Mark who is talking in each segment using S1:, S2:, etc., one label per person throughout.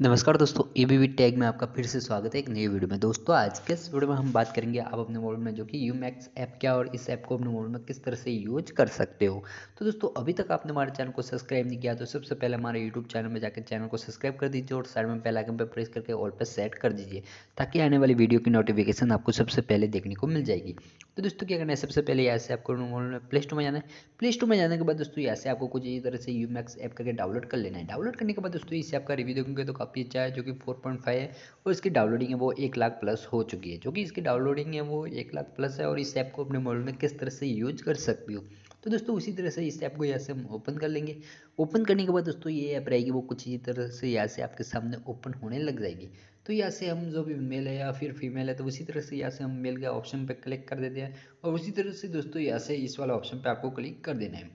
S1: नमस्कार दोस्तों A B we tag में आपका फिर से स्वागत है एक नई वीडियो में। दोस्तों, आज के इस वीडियो में हम बात करेंगे? आप अपने मोबाइल में जो कि यू मैक्स ऐप क्या और इस ऐप को अपने मोबाइल में किस तरह से यूज़ कर सकते हो? तो दोस्तों, अभी तक आपने हमारे चैनल को सब्सक्राइब नहीं किया तो सबसे पहले हमारे यूट्यूब चैनल में जाकर चैनल को सब्सक्राइब कर दीजिए और साइड में पहले आइकन पर प्रेस करके ऑल पर सेट कर दीजिए, ताकि आने वाली वीडियो की नोटिफिकेशन आपको सबसे पहले देखने को मिल जाएगी। तो दोस्तों, क्या करना है? सबसे पहले यहाँ से आपको मोबाइल में प्ले स्टोर में जाना है। प्ले स्टोर में जाने के बाद दोस्तों यहाँ से आपको कुछ इस तरह से यू मैक्स ऐप करके डाउनलोड कर लेना है। डाउनलोड करने के बाद दोस्तों, इस ऐप का रिव्यू देखोगे तो अच्छा है जो कि फोर पॉइंट फाइव है और इसकी डाउनलोडिंग है वो एक लाख प्लस हो चुकी है। जो कि इसकी डाउनलोडिंग है वो एक लाख प्लस है और इस ऐप को अपने मोबाइल में किस तरह से यूज़ कर सकती हो? तो दोस्तों उसी तरह से इस ऐप को यहाँ से हम ओपन कर लेंगे। ओपन करने के बाद दोस्तों ये ऐप रहेगी वो कुछ इसी तरह से यहाँ से आपके सामने ओपन होने लग जाएगी। तो यहाँ से हम जो भी मेल है या फिर फीमेल है तो उसी तरह से यहाँ से हम मेल के ऑप्शन पर क्लिक कर देते हैं और उसी तरह से दोस्तों यहाँ से इस वाला ऑप्शन पर आपको क्लिक कर देना है।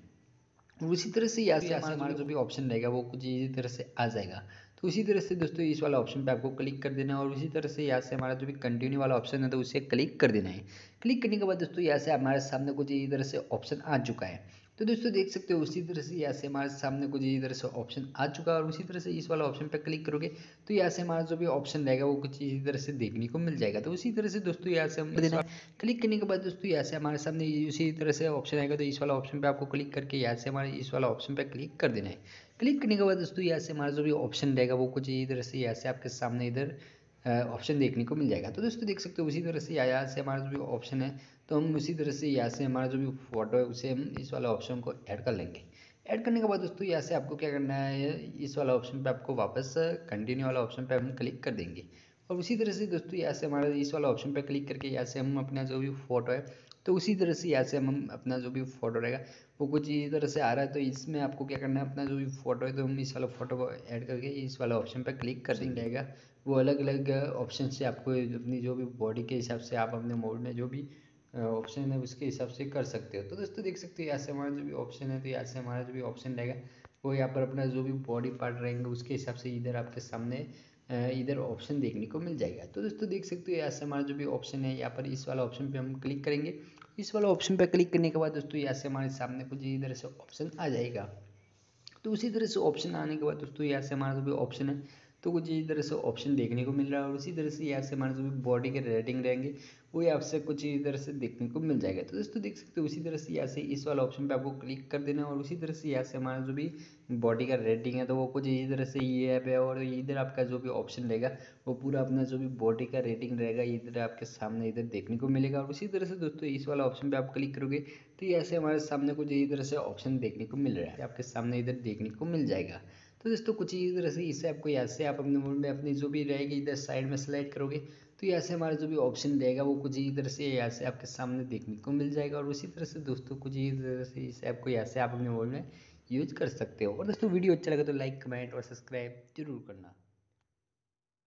S1: उसी तरह से यहाँ से हमारा जो भी ऑप्शन रहेगा वो कुछ इसी तरह से आ जाएगा। तो इसी तरह से दोस्तों इस वाला ऑप्शन पे आपको क्लिक कर देना है और उसी तरह से यहाँ से हमारा जो भी कंटिन्यू वाला ऑप्शन है तो उसे क्लिक कर देना है। क्लिक करने के बाद दोस्तों यहाँ से हमारे सामने कुछ इधर से ऑप्शन आ चुका है। तो दोस्तों देख सकते हो उसी तरह से यहाँ से हमारे सामने कुछ इस तरह से ऑप्शन आ चुका है और उसी तरह से इस वाला ऑप्शन पर क्लिक करोगे तो यहाँ से हमारा जो भी ऑप्शन रहेगा वो कुछ इसी तरह से देखने को मिल जाएगा। तो उसी तरह से दोस्तों यहाँ से हम देना क्लिक करने के बाद दोस्तों यहाँ से हमारे सामने उसी तरह से ऑप्शन आएगा तो इस वाला ऑप्शन पर आपको क्लिक करके यहाँ से हमारे इस वाला ऑप्शन पर क्लिक कर देना है। क्लिक करने के बाद दोस्तों यहाँ से हमारा जो भी ऑप्शन रहेगा वो कुछ इधर से यहाँ से आपके सामने इधर ऑप्शन देखने को मिल जाएगा। तो दोस्तों, देख सकते हो, उसी तरह से यहाँ से हमारा जो भी ऑप्शन है तो हम उसी तरह से यहाँ से हमारा जो भी फ़ोटो है, उसे हम इस वाला ऑप्शन को ऐड कर लेंगे। ऐड करने के बाद दोस्तों यहाँ से आपको क्या करना है, इस वाला ऑप्शन पे आपको वापस कंटिन्यू वाला ऑप्शन पे हम क्लिक कर देंगे। और उसी तरह से दोस्तों यहाँ से हमारा इस वाला ऑप्शन पे क्लिक करके यहाँ से हम अपना जो भी फ़ोटो है तो उसी तरह से यहाँ से हम अपना जो भी फ़ोटो रहेगा, वो कुछ इस तरह से आ रहा है तो इसमें आपको क्या करना है, अपना जो भी फ़ोटो है तो हम इस वाला फ़ोटो को ऐड करके इस वाला ऑप्शन पर क्लिक कर देंगे वो अलग अलग ऑप्शन से आपको अपनी जो भी बॉडी के हिसाब से आप अपने मोड में जो भी ऑप्शन है उसके हिसाब से कर सकते हो। तो दोस्तों देख सकते हो यहाँ से हमारा जो भी ऑप्शन है तो यहाँ से हमारा जो भी ऑप्शन रहेगा, वो यहाँ पर अपना जो भी बॉडी पार्ट रहेंगे, उसके हिसाब से इधर आपके सामने इधर ऑप्शन देखने को मिल जाएगा। तो दोस्तों देख सकते हो यहाँ से हमारा जो भी ऑप्शन है, यहाँ पर इस वाला ऑप्शन पे हम क्लिक करेंगे। इस वाला ऑप्शन पर क्लिक करने के बाद दोस्तों यहाँ से हमारे सामने कुछ इधर से ऑप्शन आ जाएगा। तो उसी तरह से ऑप्शन आने के बाद दोस्तों यहाँ से हमारा जो भी ऑप्शन है तो कुछ इस तरह से ऑप्शन देखने को मिल रहा है और उसी तरह से यहाँ से हमारे जो भी बॉडी के रेटिंग रहेंगे वो आपसे कुछ इस तरह से देखने को मिल जाएगा। तो दोस्तों देख सकते हो उसी तरह से यहाँ से इस वाला ऑप्शन पे आपको क्लिक कर देना और उसी तरह से यहाँ से हमारा जो भी बॉडी का रेटिंग है तो वो कुछ इसी तरह से ये ऐप है और इधर आपका जो भी ऑप्शन रहेगा, वो पूरा अपना जो भी बॉडी का रेटिंग रहेगा, इधर आपके सामने इधर देखने को मिलेगा। और उसी तरह से दोस्तों इस वाला ऑप्शन पर आप क्लिक करोगे तो ऐसे हमारे सामने कुछ इसी तरह से ऑप्शन देखने को मिल रहा है, आपके सामने इधर देखने को मिल जाएगा। तो दोस्तों कुछ इस तरह से इसे आपको यहाँ से आप अपने मोबाइल में अपनी जो भी रहेगी, इधर साइड में सेलेक्ट करोगे तो यहाँ से हमारा जो भी ऑप्शन रहेगा, वो कुछ इधर तरह से यहाँ से आपके सामने देखने को मिल जाएगा और उसी तरह से दोस्तों कुछ इस तरह से इस ऐप को यहाँ से आप अपने मोबाइल में यूज़ कर सकते हो। और दोस्तों वीडियो अच्छा लगे तो लाइक कमेंट और सब्सक्राइब ज़रूर करना।